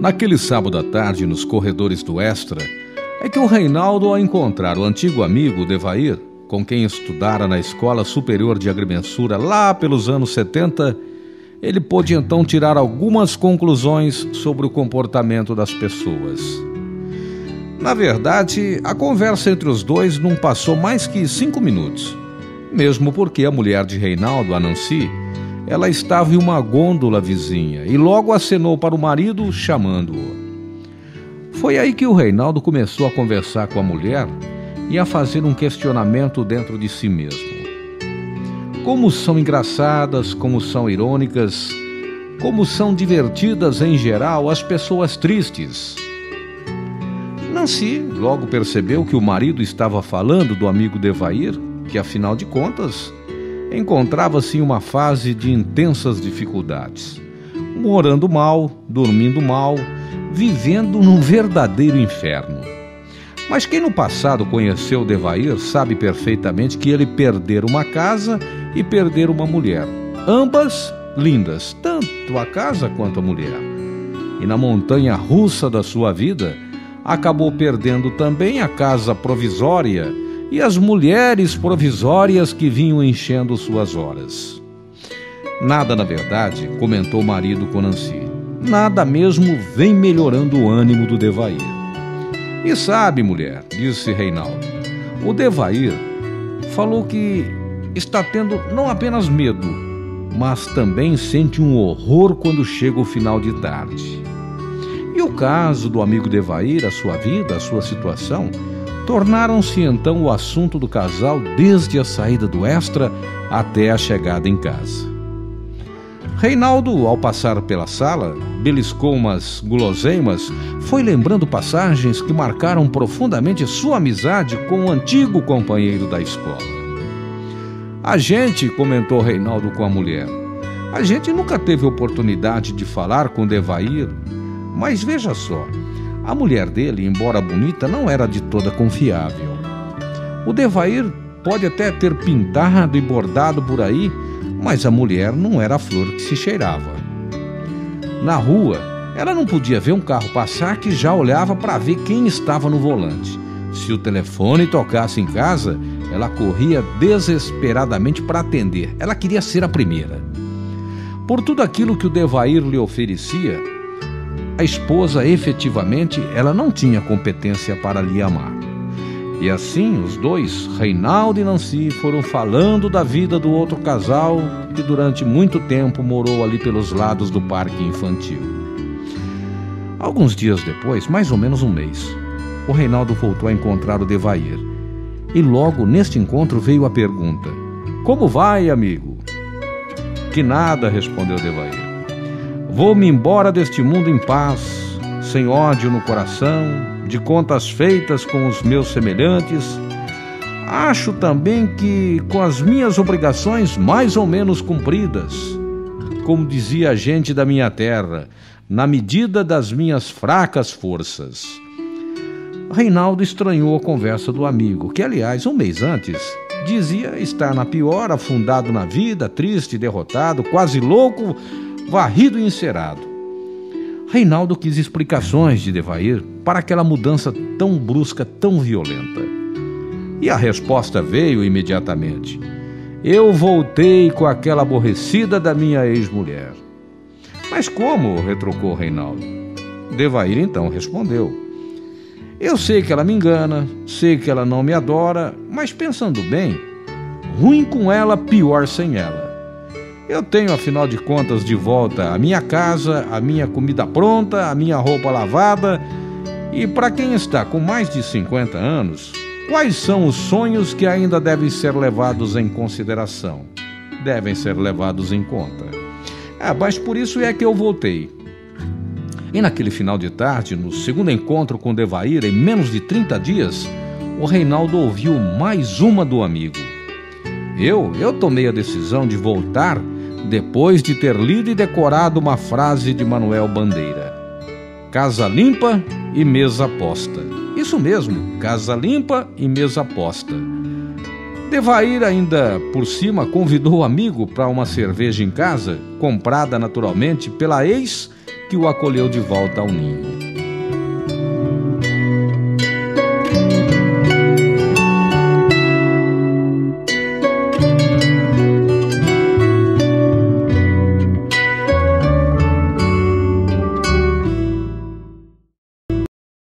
Naquele sábado à tarde, nos corredores do Extra, é que o Reinaldo, ao encontrar o antigo amigo Devair, com quem estudara na Escola Superior de Agrimensura lá pelos anos 70, ele pôde então tirar algumas conclusões sobre o comportamento das pessoas. Na verdade, a conversa entre os dois não passou mais que cinco minutos, mesmo porque a mulher de Reinaldo, a ela estava em uma gôndola vizinha e logo acenou para o marido, chamando-o. Foi aí que o Reinaldo começou a conversar com a mulher e a fazer um questionamento dentro de si mesmo. Como são engraçadas, como são irônicas, como são divertidas em geral as pessoas tristes. Nancy logo percebeu que o marido estava falando do amigo Devair, que afinal de contas encontrava-se em uma fase de intensas dificuldades, morando mal, dormindo mal vivendo num verdadeiro inferno. Mas quem no passado conheceu Devair sabe perfeitamente que ele perdera uma casa e perder uma mulher, ambas lindas, tanto a casa quanto a mulher. E na montanha russa da sua vida, acabou perdendo também a casa provisória e as mulheres provisórias que vinham enchendo suas horas. Nada, na verdade, comentou o marido com Nancy nada mesmo vem melhorando o ânimo do Devair. E sabe, mulher, disse Reinaldo, o Devair falou que está tendo não apenas medo, mas também sente um horror quando chega o final de tarde. E o caso do amigo Devair, a sua vida, a sua situação, tornaram-se então o assunto do casal desde a saída do extra até a chegada em casa. Reinaldo, ao passar pela sala, beliscou umas guloseimas, foi lembrando passagens que marcaram profundamente sua amizade com o antigo companheiro da escola. A gente, comentou Reinaldo com a mulher, a gente nunca teve oportunidade de falar com Devair, mas veja só, a mulher dele, embora bonita, não era de toda confiável. O Devair pode até ter pintado e bordado por aí, mas a mulher não era a flor que se cheirava. Na rua, ela não podia ver um carro passar que já olhava para ver quem estava no volante. Se o telefone tocasse em casa, ela corria desesperadamente para atender. Ela queria ser a primeira. Por tudo aquilo que o Devair lhe oferecia, a esposa efetivamente ela não tinha competência para lhe amar. E assim os dois, Reinaldo e Nancy, foram falando da vida do outro casal que durante muito tempo morou ali pelos lados do parque infantil. Alguns dias depois, mais ou menos um mês, o Reinaldo voltou a encontrar o Devair. E logo neste encontro veio a pergunta: Como vai, amigo? Que nada, respondeu Devair. Vou-me embora deste mundo em paz, sem ódio no coração, de contas feitas com os meus semelhantes. Acho também que com as minhas obrigações mais ou menos cumpridas, como dizia a gente da minha terra, na medida das minhas fracas forças. Reinaldo estranhou a conversa do amigo, que, aliás, um mês antes, dizia estar na pior, afundado na vida, triste, derrotado, quase louco, varrido e encerado. Reinaldo quis explicações de Devair para aquela mudança tão brusca, tão violenta. E a resposta veio imediatamente. Eu voltei com aquela aborrecida da minha ex-mulher. Mas como? retrucou Reinaldo. Devair então respondeu. Eu sei que ela me engana, sei que ela não me adora, mas pensando bem, ruim com ela, pior sem ela. Eu tenho, afinal de contas, de volta a minha casa, a minha comida pronta, a minha roupa lavada. E para quem está com mais de 50 anos, quais são os sonhos que ainda devem ser levados em consideração? Devem ser levados em conta. Ah, mas por isso é que eu voltei. E naquele final de tarde, no segundo encontro com Devair, em menos de 30 dias, o Reinaldo ouviu mais uma do amigo. Eu, eu tomei a decisão de voltar depois de ter lido e decorado uma frase de Manuel Bandeira: Casa limpa e mesa posta. Isso mesmo, casa limpa e mesa posta. Devair ainda por cima convidou o amigo para uma cerveja em casa, comprada naturalmente pela ex que o acolheu de volta ao ninho.